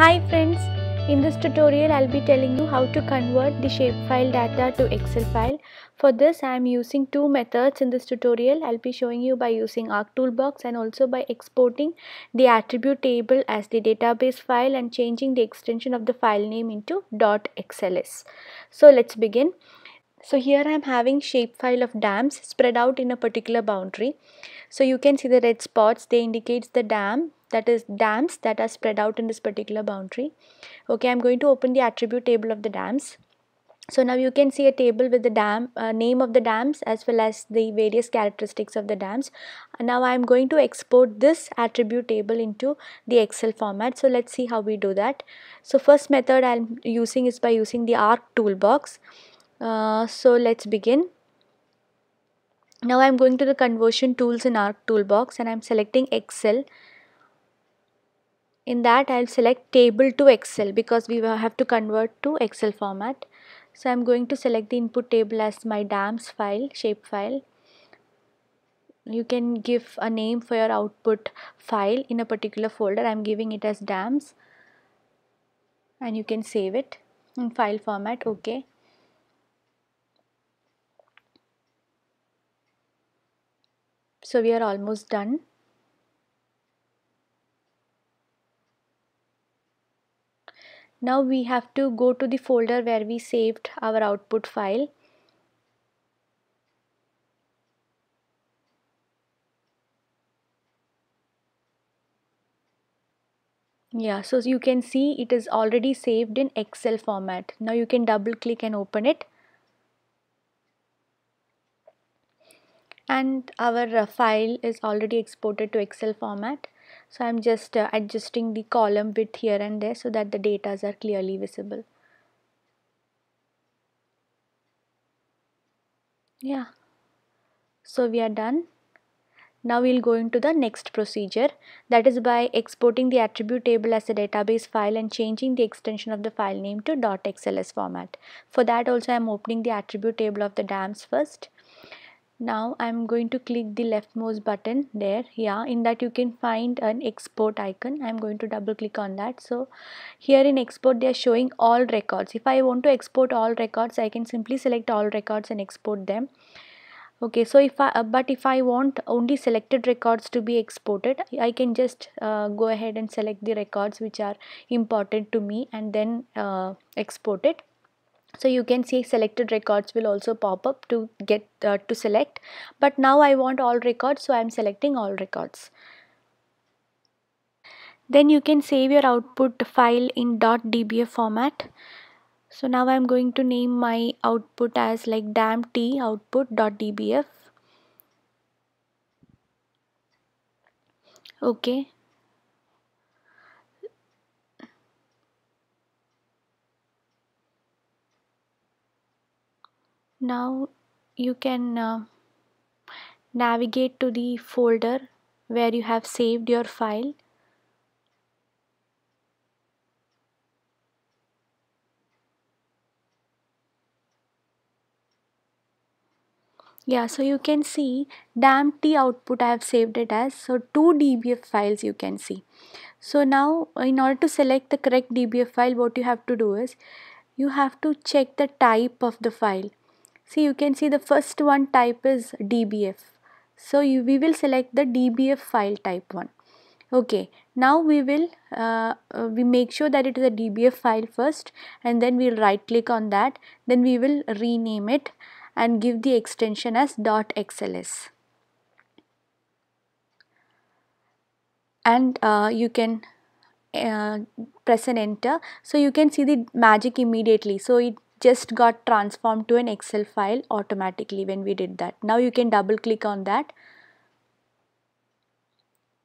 Hi friends, in this tutorial I'll be telling you how to convert the shapefile data to Excel file. For this I am using two methods in this tutorial. I'll be showing you by using ArcToolbox and also by exporting the attribute table as the database file and changing the extension of the file name into .xls. So let's begin. So here I am having shapefile of dams spread out in a particular boundary. So you can see the red spots they indicates the dam that is dams that are spread out in this particular boundary. Okay i'm going to open the attribute table of the dams. So now you can see a table with the dam uh, name of the dams as well as the various characteristics of the dams. Now i'm going to export this attribute table into the excel format. So let's see how we do that. So first method i'm using is by using the arc toolbox uh, so let's begin now i'm going to the conversion tools in arc toolbox and i'm selecting excel in that I'll select table to Excel because we have to convert to Excel format. So I'm going to select the input table as my dams file, shape file. You can give a name for your output file in a particular folder. I'm giving it as dams and you can save it in file format. Okay. So we are almost done. Now we have to go to the folder where we saved our output file. Yeah, so you can see it is already saved in Excel format. Now you can double click and open it. And our uh, file is already exported to Excel format. So I'm just uh, adjusting the column width here and there so that the data are clearly visible. Yeah. So we are done. Now we'll go into the next procedure. That is by exporting the attribute table as a database file and changing the extension of the file name to .xls format. For that also I am opening the attribute table of the dams first now I'm going to click the leftmost button there. Yeah in that you can find an export icon. I'm going to double click on that. So here in export they are showing all records. If I want to export all records I can simply select all records and export them. Okay so if I uh, but if I want only selected records to be exported I can just uh, go ahead and select the records which are important to me and then uh, export it so you can see selected records will also pop up to get uh, to select. But now I want all records so I am selecting all records. Then you can save your output file in .dbf format. So now I'm going to name my output as like dam t output.dbf okay now you can uh, navigate to the folder where you have saved your file. Yeah so you can see dam t output I have saved it as. So two dbf files you can see. So now in order to select the correct dbf file what you have to do is you have to check the type of the file see you can see the first one type is dbf so you, we will select the dbf file type one. Okay. Now we will uh, uh, we make sure that it is a dbf file first and then we'll right click on that. Then we will rename it and give the extension as .xls and uh, you can uh, press and enter. So you can see the magic immediately. So it just got transformed to an excel file automatically when we did that. Now you can double click on that.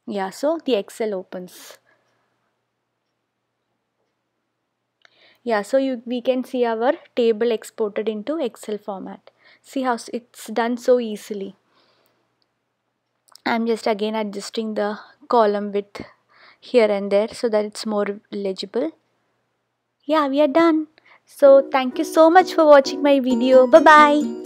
Yeah so the excel opens. Yeah so you we can see our table exported into excel format. See how it's done so easily. I'm just again adjusting the column width here and there so that it's more legible. Yeah we are done so thank you so much for watching my video. Bye bye